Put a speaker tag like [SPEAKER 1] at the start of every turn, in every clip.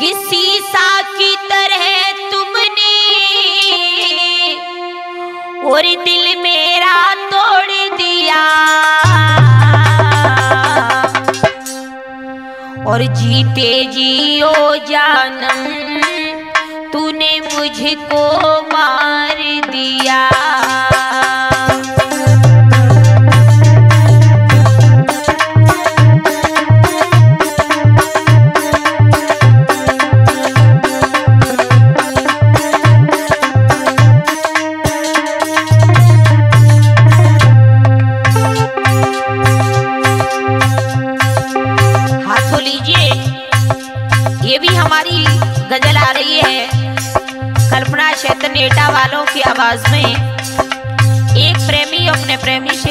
[SPEAKER 1] किसी सा की तरह तुमने और दिल मेरा तोड़ दिया। और जीते जियो जानम, तूने मुझको मार दिया।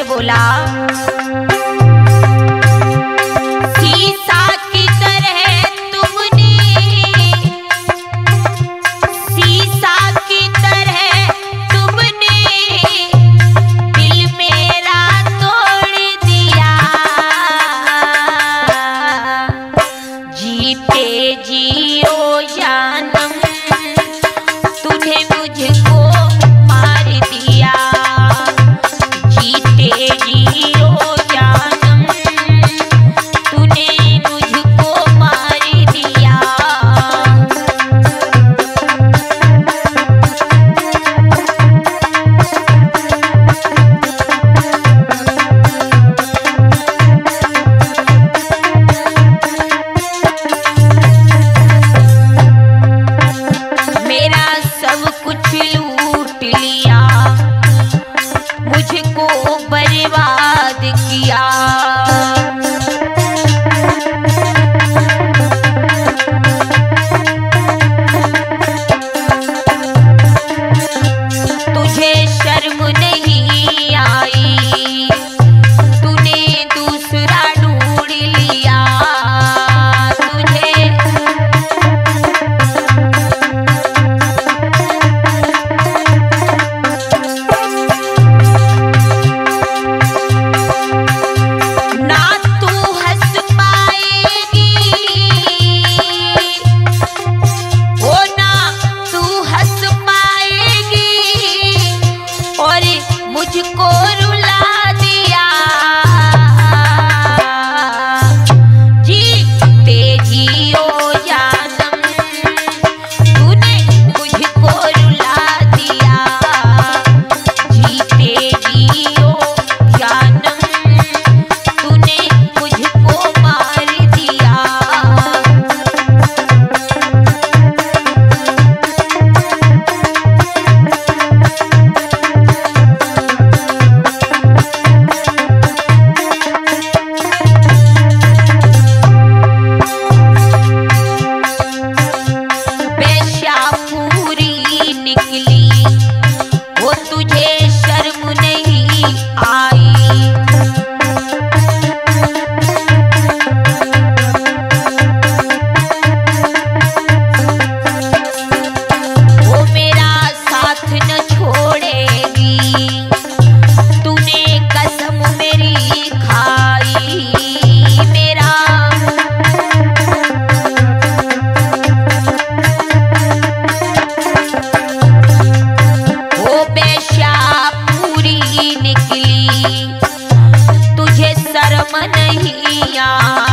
[SPEAKER 1] बोला। तुझे शर्म नहीं आ